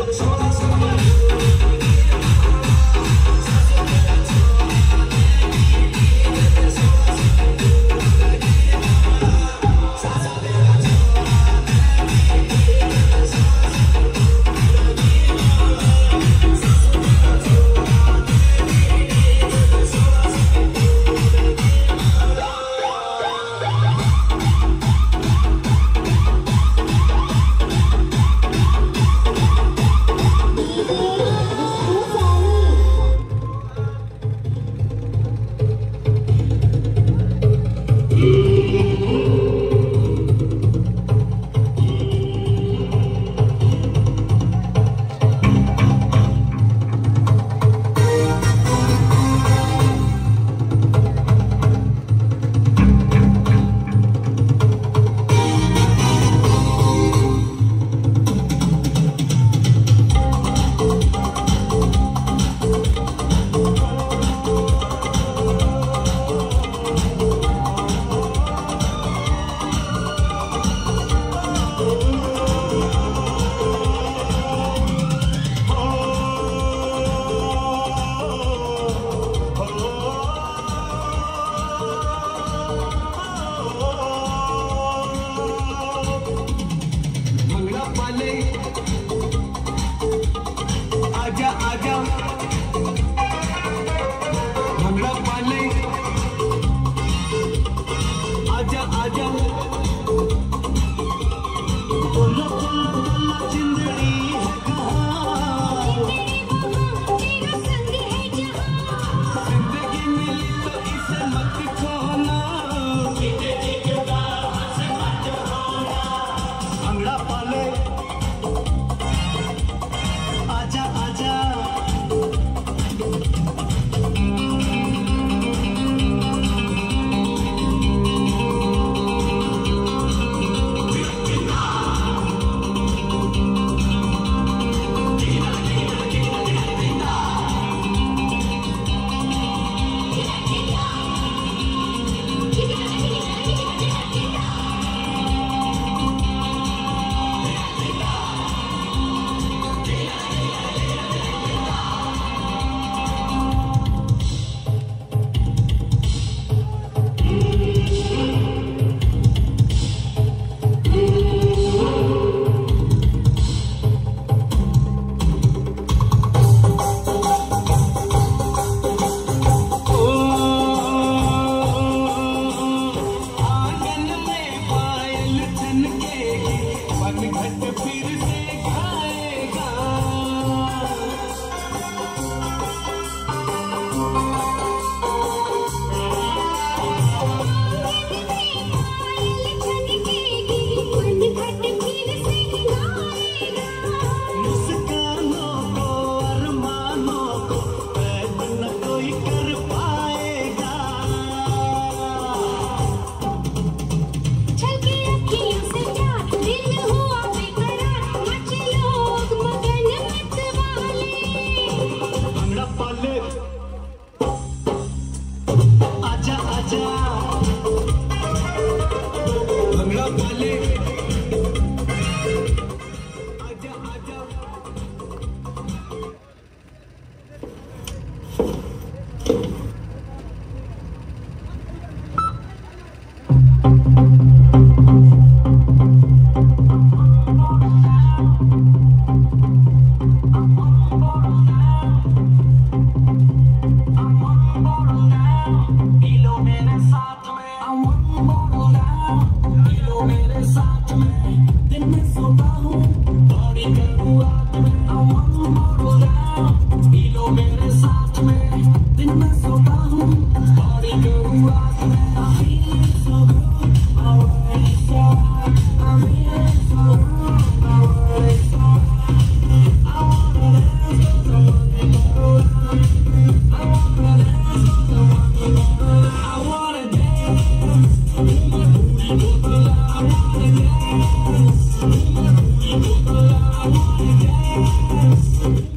我的了 I wanna dance.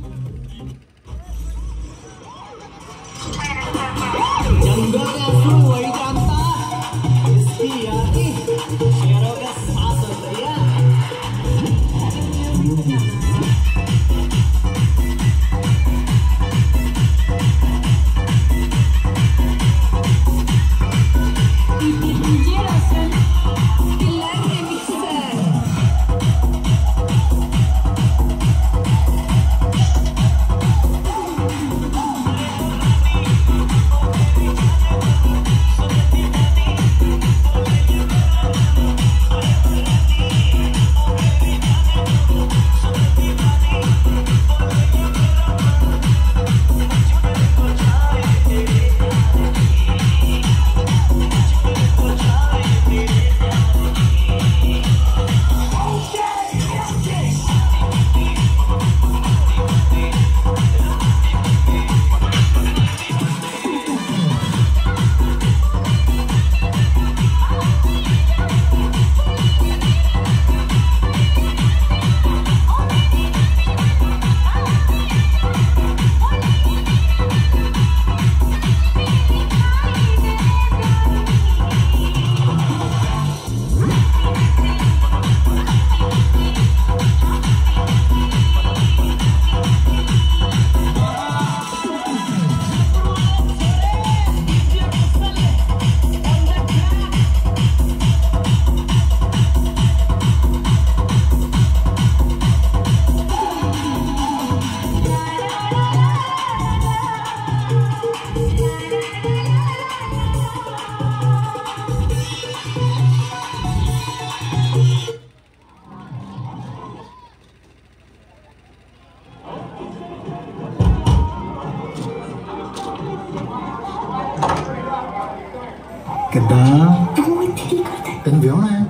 ਕਿੱਦਾਂ ਤੂੰ ਇੱਥੇ ਕੀ ਕਰਦਾ ਤੈਨੂੰ ਵਿਆਹਣਾ ਹੈ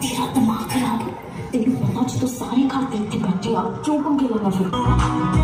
ਤੇਰਾ ਦਿਮਾਗ ਖਰਾਬ ਹੈ ਤੈਨੂੰ ਪਤਾ ਜਦੋਂ ਸਾਰੇ ਘਰ ਦੇ ਇੱਥੇ ਬੈਠੇ ਆ ਕਿਉਂ ਪੰਗੇ ਲੈਣਾ ਫਿਰ